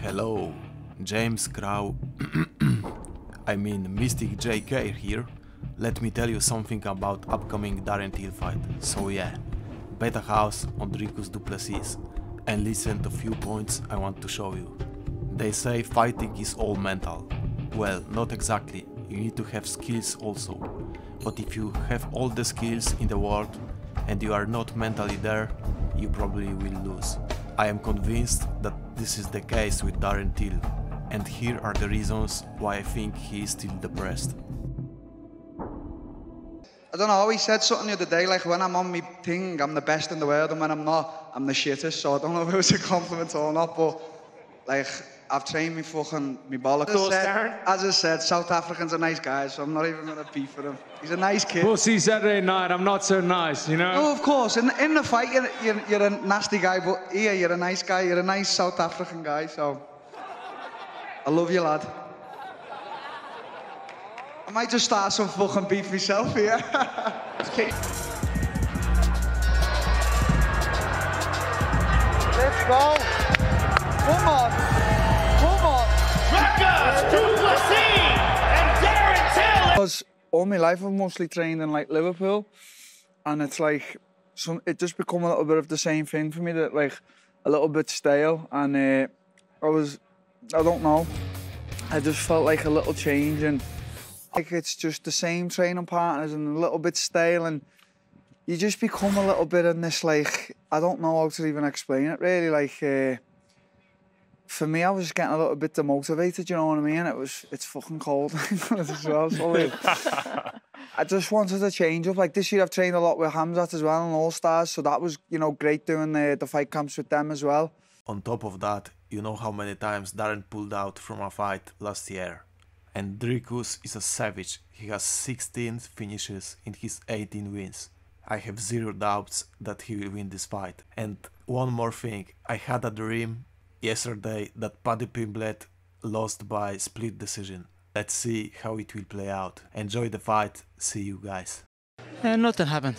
Hello, James Crow. I mean Mystic JK here. Let me tell you something about upcoming Darren Till fight. So yeah, beta house on Dricus du Plessis and listen to few points I want to show you. They say fighting is all mental. Well, not exactly, you need to have skills also. But if you have all the skills in the world and you are not mentally there, you probably will lose. I am convinced that this is the case with Darren Till, and here are the reasons why I think he is still depressed. I don't know, he said something the other day, like when I'm on my thing, I'm the best in the world, and when I'm not, I'm the shittest. So I don't know if it was a compliment or not, but like, I've trained me fucking, me bollocks. As I, said, as I said, South Africans are nice guys, so I'm not even gonna beef with him. He's a nice kid. We'll see Saturday night. I'm not so nice, you know? Oh, of course. In, in the fight, you're, you're, you're a nasty guy, but here, you're a nice guy. You're a nice South African guy, so I love you, lad. I might just start some fucking beef myself here. Okay. Let's go. Come on. Because all my life I've mostly trained in like Liverpool, and it's like some it just become a little bit of the same thing for me that like a little bit stale, and uh, I was I don't know, I just felt like a little change and like it's just the same training partners and a little bit stale and you just become a little bit in this like I don't know how to even explain it really like. Uh, for me, I was getting a little bit demotivated, you know what I mean? It was, it's fucking cold as well. I just wanted to change up. Like this year, I've trained a lot with Khamzat as well and All Stars, so that was, you know, great doing the, the fight camps with them as well. On top of that, you know how many times Darren pulled out from a fight last year. And Dricus is a savage. He has 16 finishes in his 18 wins. I have zero doubts that he will win this fight. And one more thing, I had a dream yesterday that Paddy Pimblett lost by split decision. Let's see how it will play out. Enjoy the fight. See you guys. Uh, nothing happened.